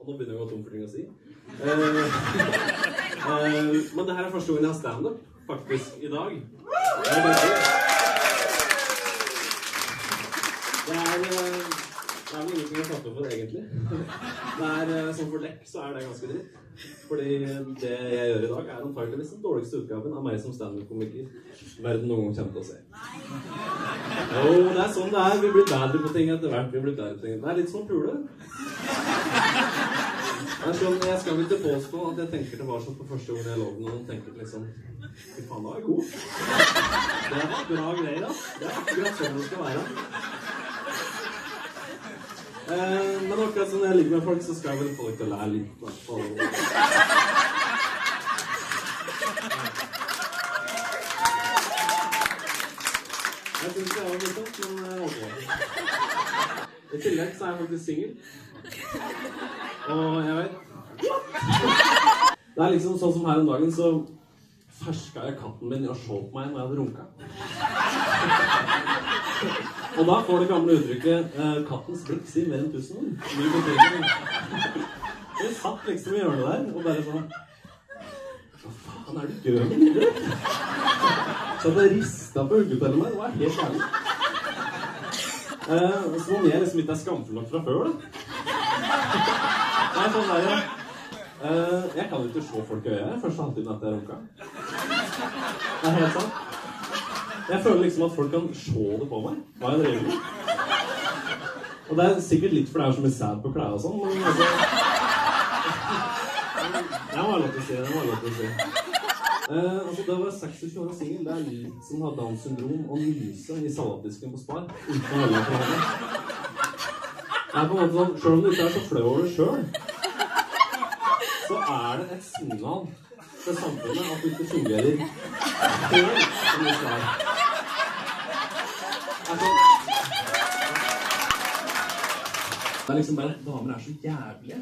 Og nå begynner jeg å gå tom for ting å si. Eh, eh, men det her er første gangen jeg har standup, faktisk, i dag. Det er, eh, det er vel ingenting å takke for, egentlig. Det er, Som for lekk så er det ganske dritt. Fordi det jeg gjør i dag, er antakeligvis den dårligste utgaven av meg som standup-komiker verden noen gang kommer til å se. Jo, det er sånn det er. Vi blir bedre på ting etter hvert. Vi blir bedre på ting. Det er litt som å pule. Er sånn, Jeg skal ikke påstå at jeg tenker tilbake på første gang jeg lå med noen tenker liksom Fy faen, da er jeg god. Det var bra greier, ass. Det er akkurat sånn det skal være. Eh, men akkurat som når jeg ligger med folk, så skal jeg vel få dere til å lære litt. i hvert fall. Jeg syns det var morsomt, men eh, ok. I tillegg så er jeg faktisk singel. Og jeg vet Det er liksom sånn som her om dagen, så ferska jeg katten min i å se på meg når jeg hadde runka. Og da får det gamle uttrykket eh, 'kattens blikk sier mer enn tusen ord'. Jeg satt liksom i hjørnet der og bare sånn Hva faen er det gjør med? Så det rista på hodet mine. Det var helt ærlig. Eh, som om jeg liksom ikke er skamfull nok fra før, da. Er sånn der, ja. Uh, jeg kan jo ikke se folk i øya første halvtimen etter jeg runka. Det er helt sant. Jeg føler liksom at folk kan se det på meg, hva jeg driver med. Og det er sikkert litt fordi det er så mye sæd på klærne og sånn, men altså Det var lov til å si. Det var lov til å si. Uh, altså, da jeg var 26 år og singel, det er litt som å ha Downs syndrom og nyse i salatdisken på Spar uten å holde på hånda. Er på en måte sånn, Selv om du ikke er så flau over det sjøl, så er det et signal til samfunnet at du ikke fungerer helt som du skal. Altså, det er liksom bare damer er så jævlige.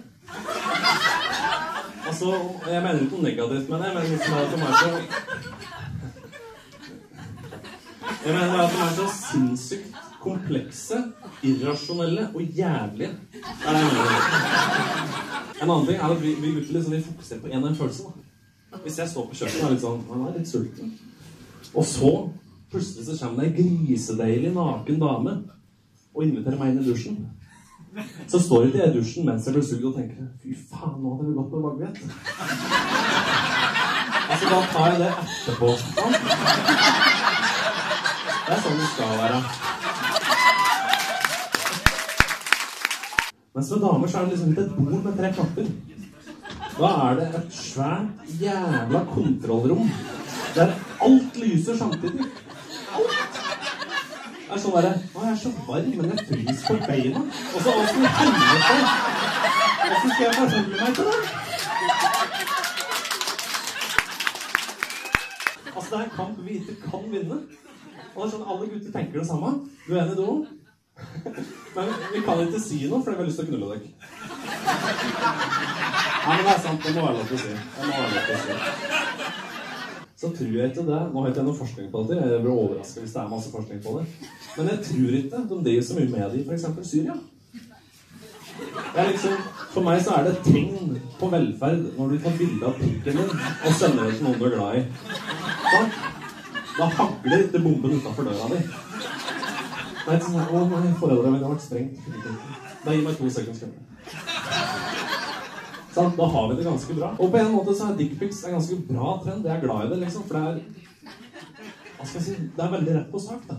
Altså, Jeg mener ikke noe negativt med det, men liksom at de er så Jeg mener at de er så sinnssykt komplekse, irrasjonelle og jævlige. Er det. En annen ting er at vi, vi gutter liksom, vi fokuserer på én og én følelse. da. Hvis jeg står på kjøkkenet og er litt sånn Han er litt sulten. Og så plutselig så kommer det ei grisedeilig naken dame og inviterer meg inn i dusjen. Så står jeg i dusjen mens jeg blir sugd og tenker Fy faen, nå hadde vi gått med magnet. Altså, da tar jeg det etterpå. Det er sånn det skal være. Mens med damer så er det liksom ikke et bord med tre knapper. Da er det et svært jævla kontrollrom der alt lyser samtidig. Alt! Det er sånn derre Å, jeg er så varm, men jeg fryser på beina. Og så åssen i helvete Åssen skal jeg forholde meg til det? Altså, det er en kamp vi ikke kan vinne. Og det er sånn alle gutter tenker det samme. Du er enig, du òg? Men vi kan ikke si noe, for vi har lyst til å knulle dere. Nei, men det er sant. Det må være lov til å si. Det må være lov til å si. Så tror jeg ikke det. Nå har ikke jeg noe forskning på det. Jeg blir overraska hvis det er masse forskning på det. Men jeg tror ikke de driver så mye med det i f.eks. Syria. Liksom, for meg så er det et tegn på velferd når du tar bilde av pikken din og sender det til noen du er glad i. Sånn? Da hagler ikke bomben utafor døra di. Det ikke sånn Å nei, foreldrene mine har vært sprengt. Da gir meg to sekunder. Sant? Da har vi det ganske bra. Og på en måte så er dickpics en ganske bra trend. Jeg er glad i det, liksom. For det er Hva skal jeg si? Det er veldig rett på sak, da.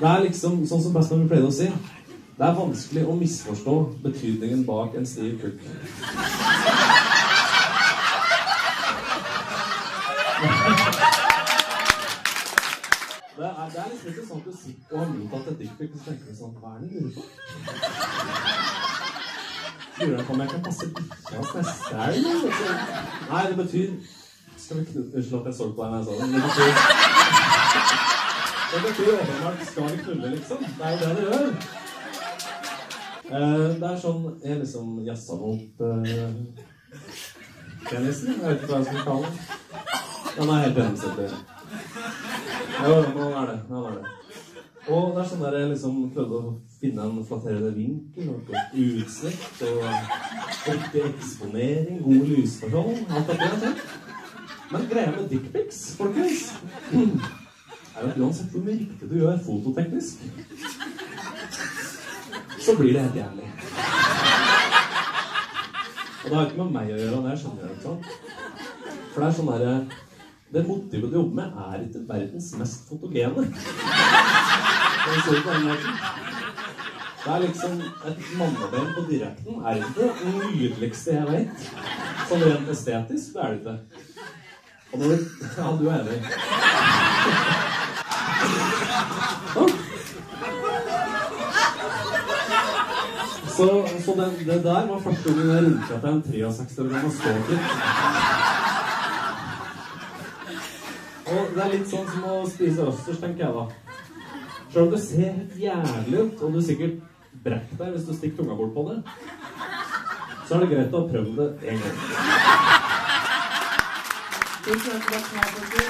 Det er liksom sånn som bestemor pleide å si. Det er vanskelig å misforstå betydningen bak en stiv kukk. Er, det er liksom ikke sånn at du sitter og har mottatt et dickpic og så tenker du sånn Hva er det du lurer på? Lurer på om jeg kan passe bikkja hans neste helg? Nei, det betyr Skal vi knulle Unnskyld at jeg så på deg når jeg sa det. Det betyr Det betyr åpenbart Skal vi knulle, liksom? Det er jo det det gjør. Uh, det er sånn Jeg liksom jazza meg opp uh, penisen. Jeg vet ikke hva jeg skal kalle den. Den er helt penissete. Jo, nå er det. Nå er det. Og det er sånn der jeg liksom prøvde å finne en flatterende vinkel utsnitt og riktig eksponering, gode lysforhold, alt dette der. Men greia med dickpics, folkens, er at uansett hvor mye du gjør fototeknisk, så blir det helt jævlig. Og det har ikke med meg å gjøre, det skjønner jeg ikke sant? For det er sånn derre Det motivet du jobber med, er ikke verdens mest fotogene. Det er liksom Et mannebein på direkten er ikke det nydeligste jeg vet. Sånn rent estetisk, det er det ikke. Og når du Ja, du er enig. Så, så det, det der var første gangen jeg runka til en 63 år gammel stalker. Og det er litt sånn som å spise østers, tenker jeg da. Selv om det ser helt jævlig ut, og du sikkert brekker deg hvis du stikker tunga bort på det, så er det greit å ha prøvd det en gang. Tusen takk for at du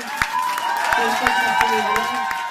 var med.